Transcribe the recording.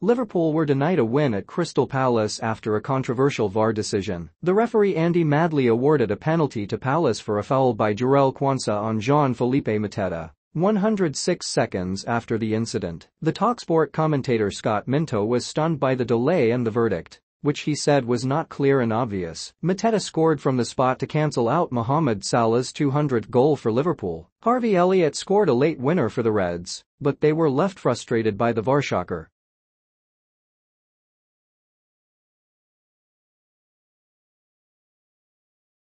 Liverpool were denied a win at Crystal Palace after a controversial VAR decision. The referee Andy Madley awarded a penalty to Palace for a foul by Jarell Quansah on Jean-Philippe Mateta. 106 seconds after the incident, the TalkSport commentator Scott Minto was stunned by the delay and the verdict which he said was not clear and obvious. Mateta scored from the spot to cancel out Mohamed Salah's 200th goal for Liverpool. Harvey Elliott scored a late winner for the Reds, but they were left frustrated by the VAR shocker.